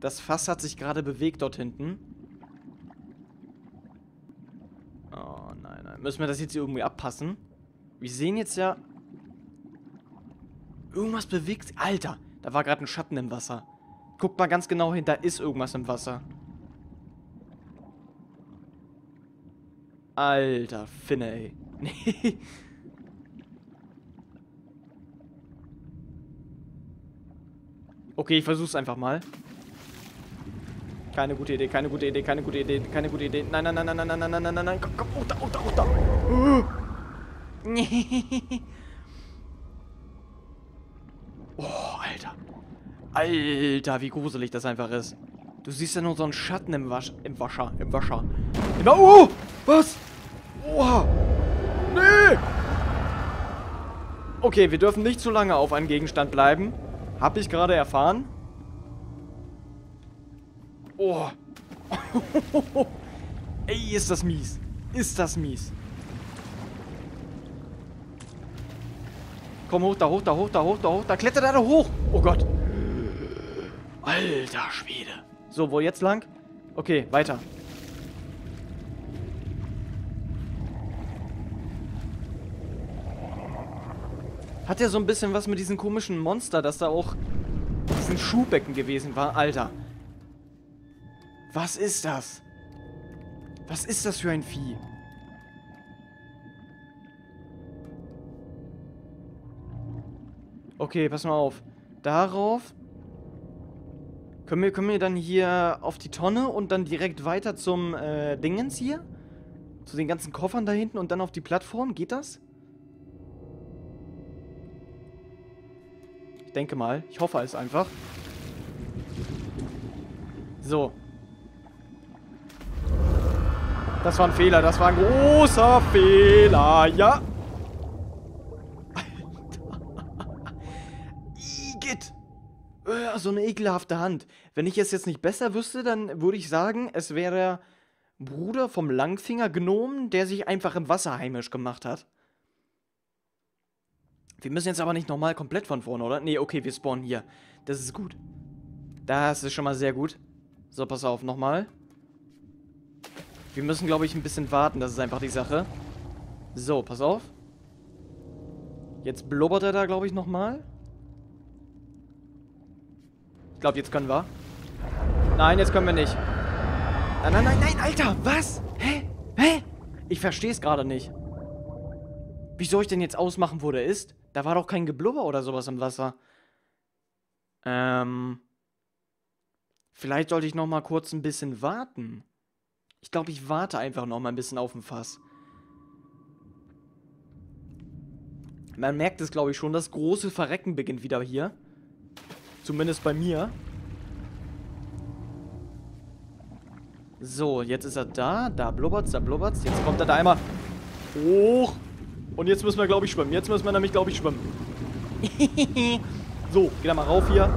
Das Fass hat sich gerade bewegt dort hinten. Oh, nein, nein. Müssen wir das jetzt hier irgendwie abpassen? Wir sehen jetzt ja... Irgendwas bewegt... Alter, da war gerade ein Schatten im Wasser. Guckt mal ganz genau hin, da ist irgendwas im Wasser. Alter, Finne, ey. Nee. okay, ich versuch's einfach mal. Keine gute Idee, keine gute Idee, keine gute Idee, keine gute Idee. Nein, nein, nein, nein, nein, nein, nein, nein, nein, nein. Komm, komm, oh, da, oh, da, oh, da. oh, Alter. Alter, wie gruselig das einfach ist. Du siehst ja nur so einen Schatten im Wasch, im Wascher, im Wascher. Im oh, was? Oha. Nee. Okay, wir dürfen nicht zu lange auf einem Gegenstand bleiben. Hab ich gerade erfahren. Oh. Ey, ist das mies. Ist das mies. Komm hoch, da hoch, da hoch, da hoch, da hoch. Da klettert er da hoch. Oh Gott. Alter Schwede. So, wo jetzt lang? Okay, weiter. Hat ja so ein bisschen was mit diesem komischen Monster, das da auch diesen Schuhbecken gewesen war. Alter. Was ist das? Was ist das für ein Vieh? Okay, pass mal auf. Darauf können wir, können wir dann hier auf die Tonne und dann direkt weiter zum äh, Dingens hier? Zu den ganzen Koffern da hinten und dann auf die Plattform? Geht das? Ich denke mal. Ich hoffe es einfach. So. Das war ein Fehler, das war ein großer Fehler, ja. Igitt. So eine ekelhafte Hand. Wenn ich es jetzt nicht besser wüsste, dann würde ich sagen, es wäre der Bruder vom Langfinger Gnom, der sich einfach im Wasser heimisch gemacht hat. Wir müssen jetzt aber nicht nochmal komplett von vorne, oder? Nee, okay, wir spawnen hier. Das ist gut. Das ist schon mal sehr gut. So, pass auf, nochmal. Wir müssen, glaube ich, ein bisschen warten. Das ist einfach die Sache. So, pass auf. Jetzt blubbert er da, glaube ich, nochmal. Ich glaube, jetzt können wir. Nein, jetzt können wir nicht. Nein, nein, nein, nein, Alter, was? Hä? Hä? Ich verstehe es gerade nicht. Wie soll ich denn jetzt ausmachen, wo der ist? Da war doch kein Geblubber oder sowas im Wasser. Ähm. Vielleicht sollte ich noch mal kurz ein bisschen warten. Ich glaube, ich warte einfach noch mal ein bisschen auf dem Fass. Man merkt es, glaube ich, schon. Das große Verrecken beginnt wieder hier. Zumindest bei mir. So, jetzt ist er da. Da blubbert's, da blubbert's. Jetzt kommt er da einmal hoch. Und jetzt müssen wir, glaube ich, schwimmen. Jetzt müssen wir nämlich, glaube ich, schwimmen. so, geh da mal rauf hier.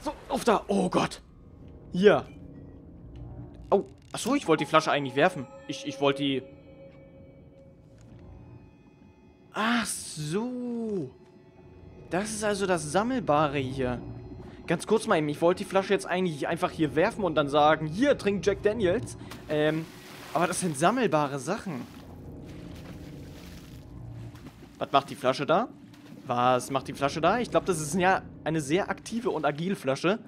So, auf da. Oh Gott. Hier. Oh, achso, ich wollte die Flasche eigentlich werfen. Ich, ich wollte die... Ach so. Das ist also das Sammelbare hier. Ganz kurz mal eben, ich wollte die Flasche jetzt eigentlich einfach hier werfen und dann sagen, hier, trink Jack Daniels. Ähm, aber das sind sammelbare Sachen. Was macht die Flasche da? Was macht die Flasche da? Ich glaube, das ist ja eine sehr aktive und agile Flasche.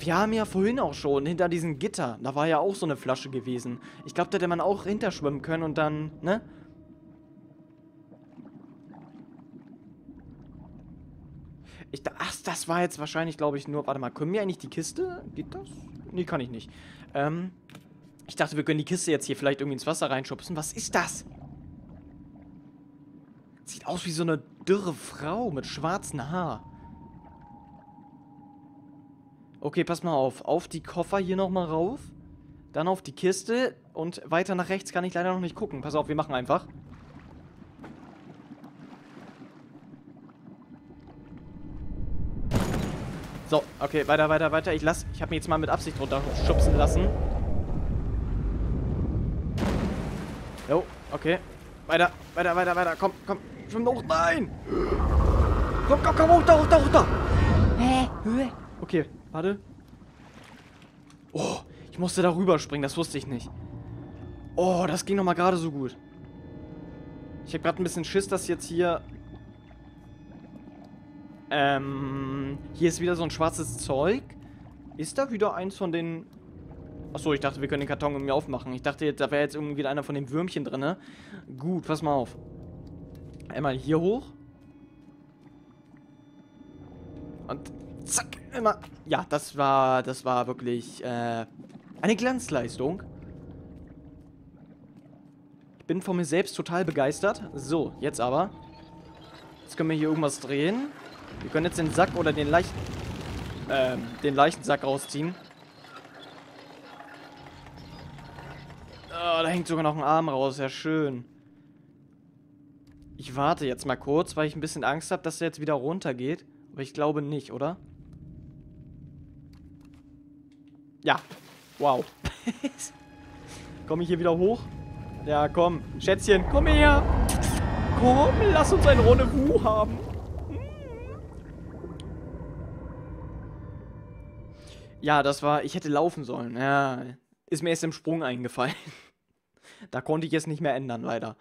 Wir haben ja vorhin auch schon hinter diesem Gitter, da war ja auch so eine Flasche gewesen. Ich glaube, da hätte man auch hinterschwimmen können und dann, ne? Ich, ach, das war jetzt wahrscheinlich, glaube ich, nur... Warte mal, können wir eigentlich die Kiste? Geht das? Nee, kann ich nicht. Ähm, ich dachte, wir können die Kiste jetzt hier vielleicht irgendwie ins Wasser reinschubsen. Was ist das? Sieht aus wie so eine dürre Frau mit schwarzem Haar. Okay, pass mal auf. Auf die Koffer hier nochmal rauf. Dann auf die Kiste. Und weiter nach rechts kann ich leider noch nicht gucken. Pass auf, wir machen einfach. So, okay, weiter, weiter, weiter. Ich lass, ich habe mich jetzt mal mit Absicht runterschubsen lassen. Jo, okay. Weiter, weiter, weiter, weiter. Komm, komm. Schwimm hoch. Nein! Komm, komm, komm, hoch, da, hoch, da, hoch, da. Hä? Okay, warte. Oh, ich musste da rüberspringen, das wusste ich nicht. Oh, das ging nochmal gerade so gut. Ich habe gerade ein bisschen Schiss, dass jetzt hier... Ähm, hier ist wieder so ein schwarzes Zeug. Ist da wieder eins von den... Achso, ich dachte, wir können den Karton irgendwie aufmachen. Ich dachte, da wäre jetzt irgendwie wieder einer von den Würmchen drin. Gut, pass mal auf. Einmal hier hoch. Und zack, immer. Ja, das war, das war wirklich äh, eine Glanzleistung. Ich bin von mir selbst total begeistert. So, jetzt aber. Jetzt können wir hier irgendwas drehen. Wir können jetzt den Sack oder den Leicht, äh, den leichten Sack rausziehen. Oh, da hängt sogar noch ein Arm raus. Ja, schön. Ich warte jetzt mal kurz, weil ich ein bisschen Angst habe, dass der jetzt wieder runtergeht. Aber ich glaube nicht, oder? Ja. Wow. Komme ich hier wieder hoch? Ja, komm. Schätzchen, komm her. Komm, lass uns ein Rendezvous haben. Ja, das war... Ich hätte laufen sollen. Ja, ist mir erst im Sprung eingefallen. da konnte ich es nicht mehr ändern, leider.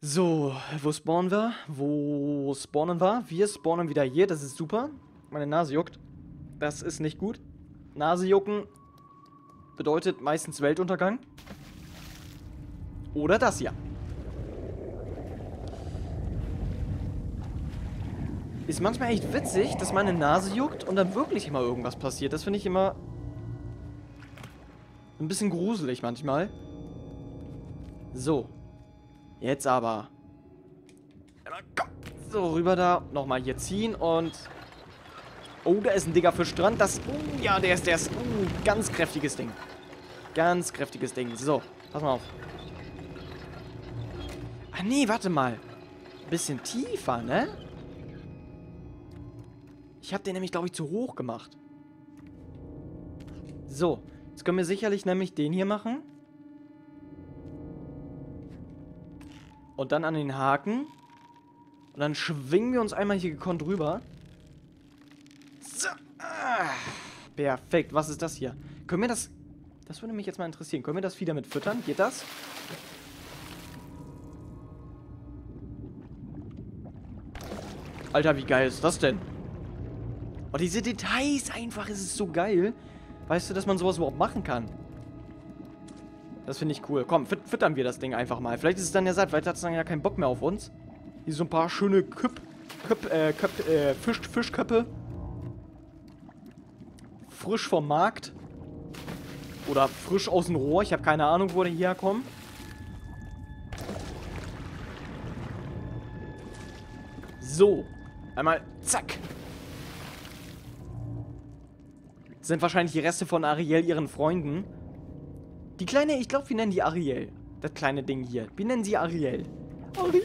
So, wo spawnen wir? Wo spawnen wir? Wir spawnen wieder hier, das ist super. Meine Nase juckt. Das ist nicht gut. Nase jucken bedeutet meistens Weltuntergang. Oder das hier. Ist manchmal echt witzig, dass meine Nase juckt und dann wirklich immer irgendwas passiert. Das finde ich immer ein bisschen gruselig manchmal. So. Jetzt aber. So, rüber da. Nochmal hier ziehen und... Oh, da ist ein dicker Fisch dran. Das... Oh, ja, der ist... Der ist... Oh, ganz kräftiges Ding. Ganz kräftiges Ding. So, pass mal auf. Ah, nee, warte mal. Bisschen tiefer, ne? Ich habe den nämlich, glaube ich, zu hoch gemacht. So, jetzt können wir sicherlich nämlich den hier machen. Und dann an den Haken. Und dann schwingen wir uns einmal hier gekonnt rüber. So. Ah, perfekt. Was ist das hier? Können wir das... Das würde mich jetzt mal interessieren. Können wir das Vieh damit füttern? Geht das? Alter, wie geil ist das denn? Oh, diese Details einfach, es ist so geil. Weißt du, dass man sowas überhaupt machen kann? Das finde ich cool. Komm, füttern wir das Ding einfach mal. Vielleicht ist es dann ja satt, vielleicht hat es dann ja keinen Bock mehr auf uns. Hier so ein paar schöne Köp, Köp, äh, Köp, äh, Fisch, Fischköppe. Frisch vom Markt. Oder frisch aus dem Rohr. Ich habe keine Ahnung, wo die herkommen. So. Einmal, zack. Sind wahrscheinlich die Reste von Ariel, ihren Freunden. Die kleine, ich glaube, wir nennen die Ariel. Das kleine Ding hier. Wir nennen sie Ariel. Ariel!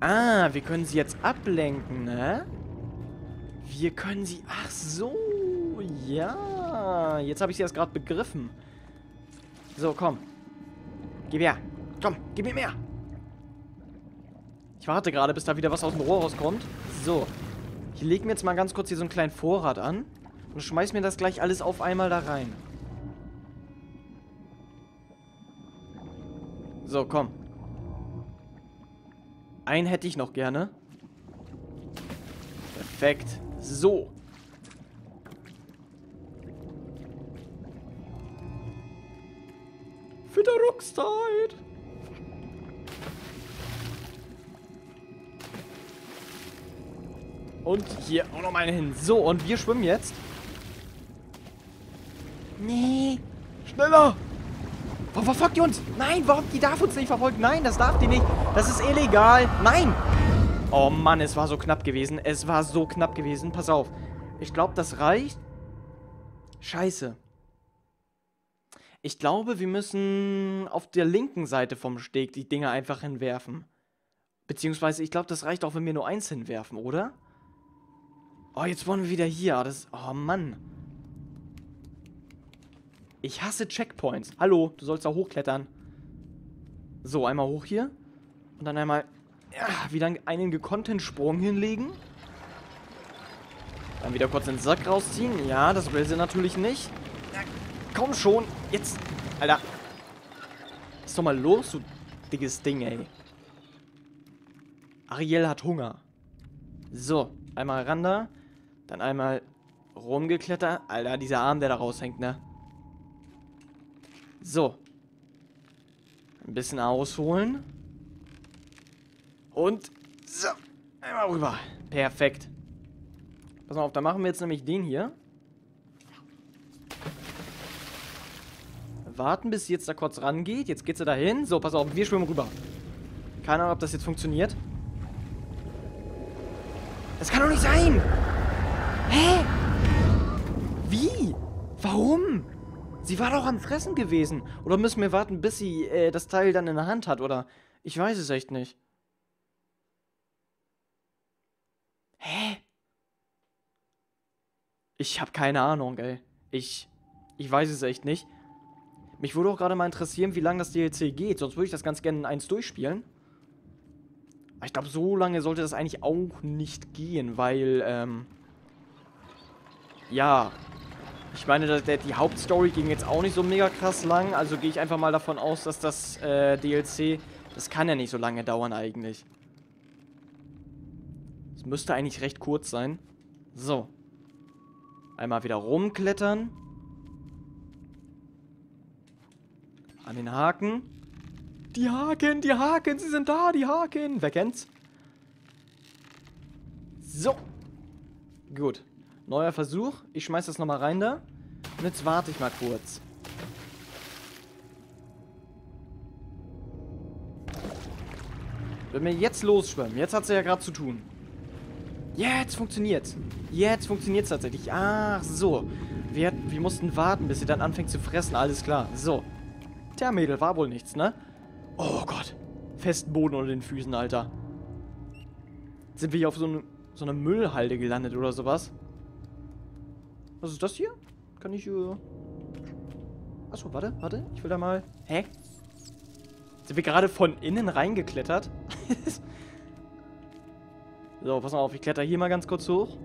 Ah, wir können sie jetzt ablenken, ne? Wir können sie... Ach so, ja. Jetzt habe ich sie erst gerade begriffen. So, komm. Gib her. Komm, gib mir mehr. Ich warte gerade, bis da wieder was aus dem Rohr rauskommt. So. Ich lege mir jetzt mal ganz kurz hier so einen kleinen Vorrat an. Und schmeiß mir das gleich alles auf einmal da rein. So, komm. Einen hätte ich noch gerne. Perfekt. So. Fütterungszeit. Und hier auch noch meine hin. So, und wir schwimmen jetzt. Nee. Schneller. Warum verfolgt die uns? Nein, warum? Die darf uns nicht verfolgen. Nein, das darf die nicht. Das ist illegal. Nein. Oh Mann, es war so knapp gewesen. Es war so knapp gewesen. Pass auf. Ich glaube, das reicht. Scheiße. Ich glaube, wir müssen auf der linken Seite vom Steg die Dinger einfach hinwerfen. Beziehungsweise, ich glaube, das reicht auch, wenn wir nur eins hinwerfen, oder? Oh, jetzt wollen wir wieder hier. Das, oh Mann. Ich hasse Checkpoints. Hallo, du sollst da hochklettern. So, einmal hoch hier. Und Und dann einmal ja, wieder einen gekonnten Sprung hinlegen. Dann wieder kurz den Sack rausziehen. Ja, das will sie natürlich nicht. Na, komm schon. Jetzt. Alter. Ist doch mal los, du dickes Ding, ey. Ariel hat Hunger. So, einmal ran da. Dann einmal rumgeklettert. Alter, dieser Arm, der da raushängt, ne? So. Ein bisschen ausholen. Und so. Einmal rüber. Perfekt. Pass mal auf, da machen wir jetzt nämlich den hier. Warten, bis sie jetzt da kurz rangeht. Jetzt geht sie da hin. So, pass auf, wir schwimmen rüber. Keine Ahnung, ob das jetzt funktioniert. Das kann doch nicht sein! Hä? Wie? Warum? Sie war doch am Fressen gewesen. Oder müssen wir warten, bis sie äh, das Teil dann in der Hand hat? Oder ich weiß es echt nicht. Hä? Ich habe keine Ahnung, ey. Ich, ich weiß es echt nicht. Mich würde auch gerade mal interessieren, wie lange das DLC geht. Sonst würde ich das ganz gerne in eins durchspielen. Aber ich glaube, so lange sollte das eigentlich auch nicht gehen, weil, ähm... Ja. Ich meine, der, die Hauptstory ging jetzt auch nicht so mega krass lang. Also gehe ich einfach mal davon aus, dass das äh, DLC... Das kann ja nicht so lange dauern eigentlich. Es müsste eigentlich recht kurz sein. So. Einmal wieder rumklettern. An den Haken. Die Haken, die Haken, sie sind da, die Haken. Wer kennt's? So. Gut. Neuer Versuch. Ich schmeiß das nochmal rein da. Und jetzt warte ich mal kurz. Wenn wir jetzt losschwimmen, jetzt hat sie ja gerade zu tun. Jetzt funktioniert's. Jetzt funktioniert's tatsächlich. Ach so. Wir, wir mussten warten, bis sie dann anfängt zu fressen. Alles klar. So. Tja, Mädel, war wohl nichts, ne? Oh Gott. Festen Boden unter den Füßen, Alter. Sind wir hier auf so, eine, so einer Müllhalde gelandet oder sowas? Was ist das hier? Kann ich, äh... Achso, warte, warte. Ich will da mal... Hä? Sind wir gerade von innen reingeklettert? So, pass mal auf, ich kletter hier mal ganz kurz hoch.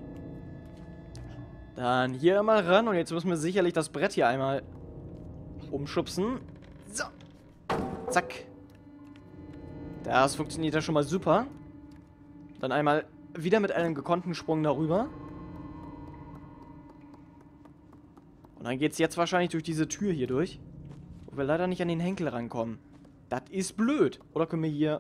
Dann hier mal ran und jetzt müssen wir sicherlich das Brett hier einmal umschubsen. So. Zack. Das funktioniert ja schon mal super. Dann einmal wieder mit einem gekonnten Sprung darüber. Und dann geht es jetzt wahrscheinlich durch diese Tür hier durch. Wo wir leider nicht an den Henkel rankommen. Das ist blöd. Oder können wir hier...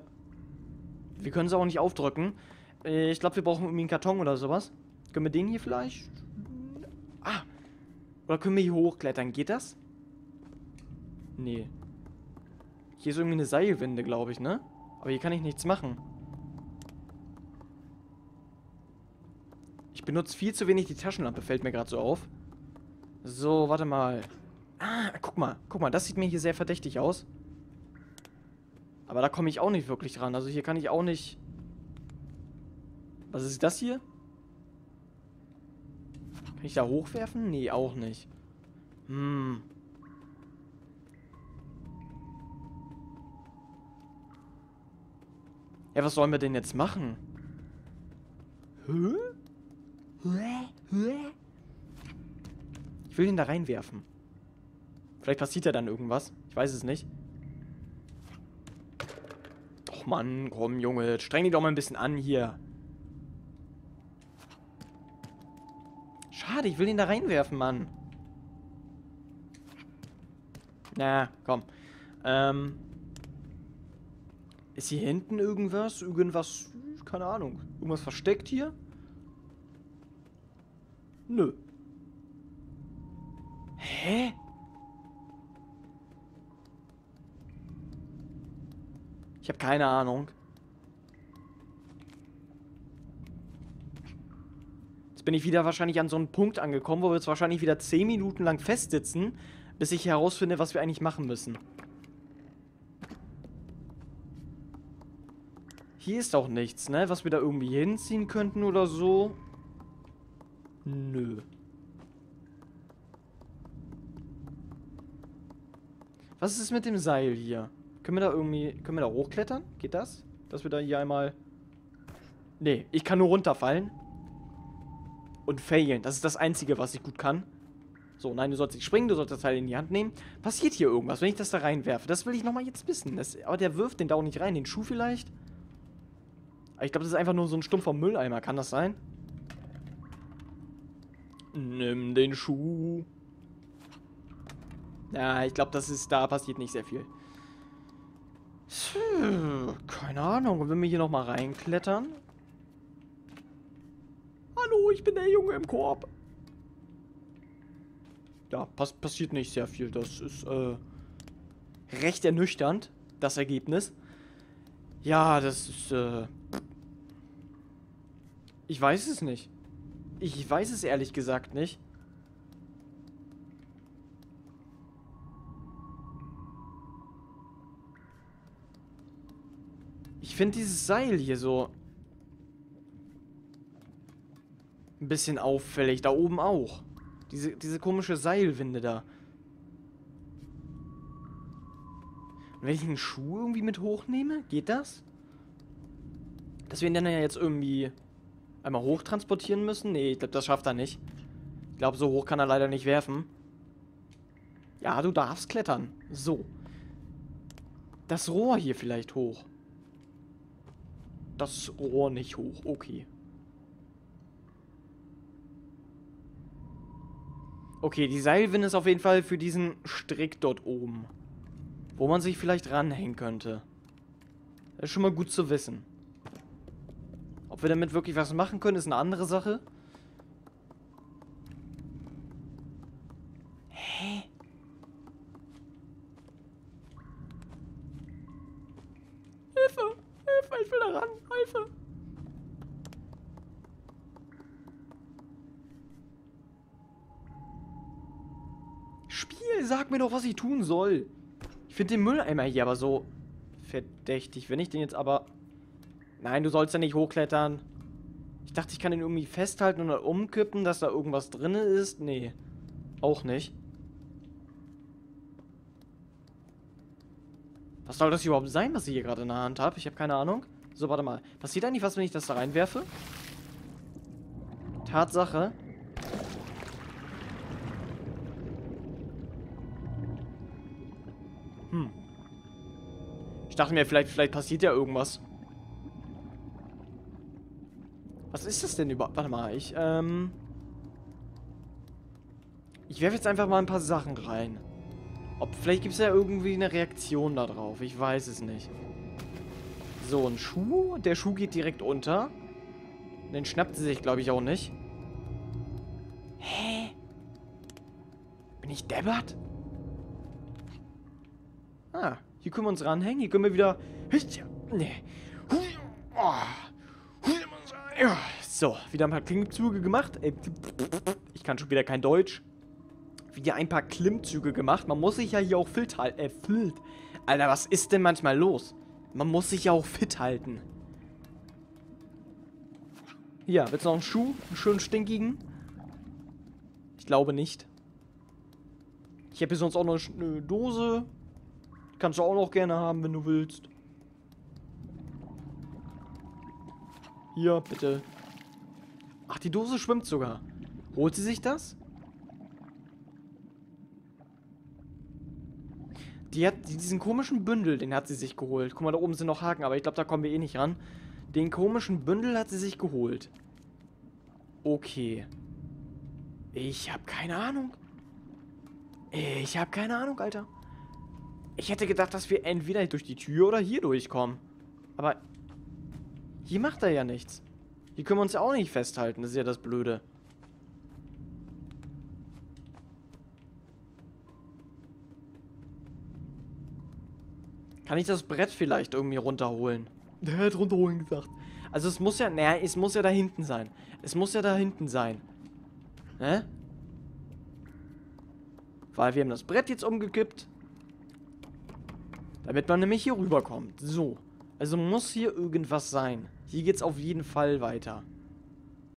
Wir können es auch nicht aufdrücken. Äh, ich glaube, wir brauchen irgendwie einen Karton oder sowas. Können wir den hier vielleicht? Ah. Oder können wir hier hochklettern? Geht das? Nee. Hier ist irgendwie eine Seilwinde, glaube ich, ne? Aber hier kann ich nichts machen. Ich benutze viel zu wenig die Taschenlampe, fällt mir gerade so auf. So, warte mal. Ah, guck mal. Guck mal, das sieht mir hier sehr verdächtig aus. Aber da komme ich auch nicht wirklich ran. Also hier kann ich auch nicht was ist das hier? Kann ich da hochwerfen? Nee, auch nicht. Hm. Ja, was sollen wir denn jetzt machen? Ich will ihn da reinwerfen. Vielleicht passiert ja dann irgendwas. Ich weiß es nicht. Doch, Mann, komm, Junge. Streng dich doch mal ein bisschen an hier. Schade, ich will ihn da reinwerfen, Mann. Na, komm. Ähm. Ist hier hinten irgendwas? Irgendwas, keine Ahnung. Irgendwas versteckt hier? Nö. Hä? Ich habe keine Ahnung. Bin ich wieder wahrscheinlich an so einen Punkt angekommen, wo wir jetzt wahrscheinlich wieder 10 Minuten lang festsitzen, bis ich herausfinde, was wir eigentlich machen müssen. Hier ist auch nichts, ne? Was wir da irgendwie hinziehen könnten oder so. Nö. Was ist mit dem Seil hier? Können wir da irgendwie... Können wir da hochklettern? Geht das? dass wir da hier einmal... Nee, ich kann nur runterfallen. Und failen. Das ist das Einzige, was ich gut kann. So, nein, du sollst nicht springen, du sollst das Teil in die Hand nehmen. Passiert hier irgendwas, wenn ich das da reinwerfe? Das will ich nochmal jetzt wissen. Das, aber der wirft den da auch nicht rein. Den Schuh vielleicht? Ich glaube, das ist einfach nur so ein stumpfer Mülleimer. Kann das sein? Nimm den Schuh. Ja, ich glaube, das ist, da passiert nicht sehr viel. Keine Ahnung. Wenn wir hier nochmal reinklettern. Ich bin der Junge im Korb ja, pass passiert nicht sehr viel. Das ist äh, recht ernüchternd, das Ergebnis. Ja, das ist, äh, ich weiß es nicht. Ich weiß es ehrlich gesagt nicht. Ich finde dieses Seil hier so ein bisschen auffällig. Da oben auch. Diese, diese komische Seilwinde da. Und wenn ich einen Schuh irgendwie mit hochnehme, geht das? Dass wir ihn dann ja jetzt irgendwie einmal hochtransportieren müssen? Nee, ich glaube, das schafft er nicht. Ich glaube, so hoch kann er leider nicht werfen. Ja, du darfst klettern. So. Das Rohr hier vielleicht hoch. Das Rohr nicht hoch. Okay. Okay, die Seilwinde ist auf jeden Fall für diesen Strick dort oben. Wo man sich vielleicht ranhängen könnte. Das ist schon mal gut zu wissen. Ob wir damit wirklich was machen können, ist eine andere Sache. Hä? Hilfe! Hilfe, ich will da ran! Hilfe! sag mir doch, was ich tun soll. Ich finde den Mülleimer hier aber so verdächtig. Wenn ich den jetzt aber... Nein, du sollst ja nicht hochklettern. Ich dachte, ich kann den irgendwie festhalten und dann umkippen, dass da irgendwas drin ist. Nee, auch nicht. Was soll das überhaupt sein, was ich hier gerade in der Hand habe? Ich habe keine Ahnung. So, warte mal. Passiert eigentlich was, wenn ich das da reinwerfe? Tatsache. Dachte mir, vielleicht, vielleicht passiert ja irgendwas. Was ist das denn überhaupt? Warte mal, ich, ähm... Ich werfe jetzt einfach mal ein paar Sachen rein. Ob, vielleicht gibt es ja irgendwie eine Reaktion darauf. Ich weiß es nicht. So, ein Schuh. Der Schuh geht direkt unter. Den schnappt sie sich, glaube ich, auch nicht. Hä? Bin ich deppert? Ah, hier können wir uns ranhängen. Hier können wir wieder... So, wieder ein paar Klimmzüge gemacht. Ich kann schon wieder kein Deutsch. Wieder ein paar Klimmzüge gemacht. Man muss sich ja hier auch fit halten. Äh, fit. Alter, was ist denn manchmal los? Man muss sich ja auch fit halten. Hier, willst du noch einen Schuh? Einen schönen stinkigen? Ich glaube nicht. Ich habe hier sonst auch noch eine Dose. Kannst du auch noch gerne haben, wenn du willst. Hier, bitte. Ach, die Dose schwimmt sogar. Holt sie sich das? Die hat diesen komischen Bündel, den hat sie sich geholt. Guck mal, da oben sind noch Haken, aber ich glaube, da kommen wir eh nicht ran. Den komischen Bündel hat sie sich geholt. Okay. Ich habe keine Ahnung. Ich habe keine Ahnung, Alter. Ich hätte gedacht, dass wir entweder durch die Tür oder hier durchkommen. Aber hier macht er ja nichts. Hier können wir uns ja auch nicht festhalten. Das ist ja das Blöde. Kann ich das Brett vielleicht irgendwie runterholen? Der hat runterholen gesagt. Also es muss ja, naja, es muss ja da hinten sein. Es muss ja da hinten sein. Ne? Weil wir haben das Brett jetzt umgekippt. Damit man nämlich hier rüberkommt. So. Also muss hier irgendwas sein. Hier geht's auf jeden Fall weiter.